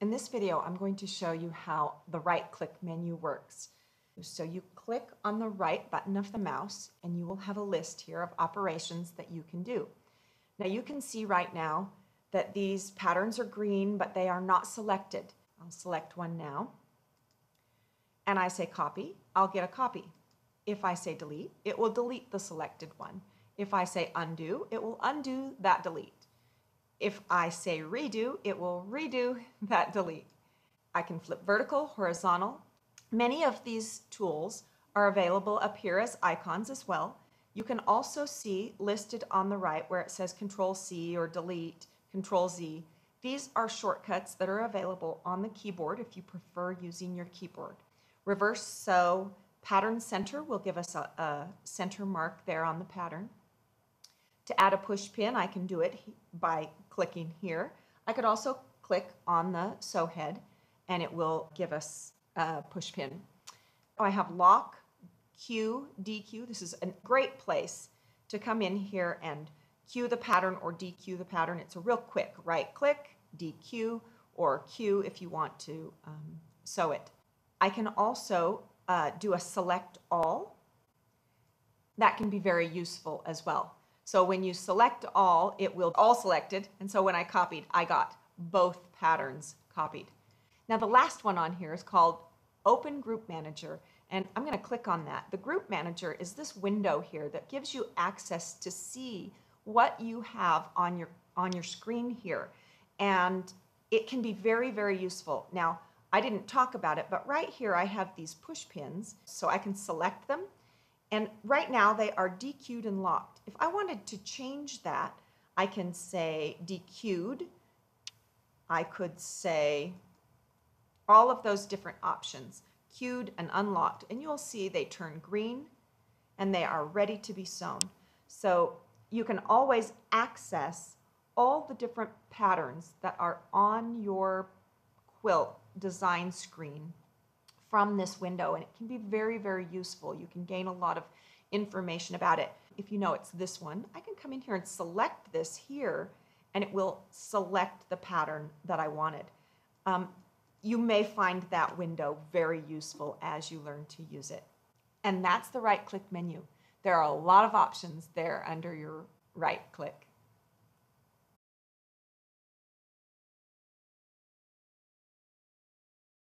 In this video, I'm going to show you how the right-click menu works. So you click on the right button of the mouse and you will have a list here of operations that you can do. Now you can see right now that these patterns are green, but they are not selected. I'll select one now. And I say copy, I'll get a copy. If I say delete, it will delete the selected one. If I say undo, it will undo that delete. If I say redo, it will redo that delete. I can flip vertical, horizontal. Many of these tools are available up here as icons as well. You can also see listed on the right where it says Control C or Delete, Control Z. These are shortcuts that are available on the keyboard if you prefer using your keyboard. Reverse sew pattern center will give us a, a center mark there on the pattern. To add a push pin, I can do it by clicking here. I could also click on the sew head and it will give us a push pin. I have lock, queue, DQ. This is a great place to come in here and queue the pattern or DQ the pattern. It's a real quick right click, DQ, or queue if you want to um, sew it. I can also uh, do a select all. That can be very useful as well. So when you select all, it will all selected. And so when I copied, I got both patterns copied. Now the last one on here is called Open Group Manager. And I'm going to click on that. The Group Manager is this window here that gives you access to see what you have on your, on your screen here. And it can be very, very useful. Now, I didn't talk about it, but right here I have these push pins, so I can select them and right now they are DQ'd and locked. If I wanted to change that, I can say DQ'd. I could say all of those different options, queued and unlocked. And you'll see they turn green and they are ready to be sewn. So you can always access all the different patterns that are on your quilt design screen from this window and it can be very, very useful. You can gain a lot of information about it. If you know it's this one, I can come in here and select this here and it will select the pattern that I wanted. Um, you may find that window very useful as you learn to use it. And that's the right click menu. There are a lot of options there under your right click.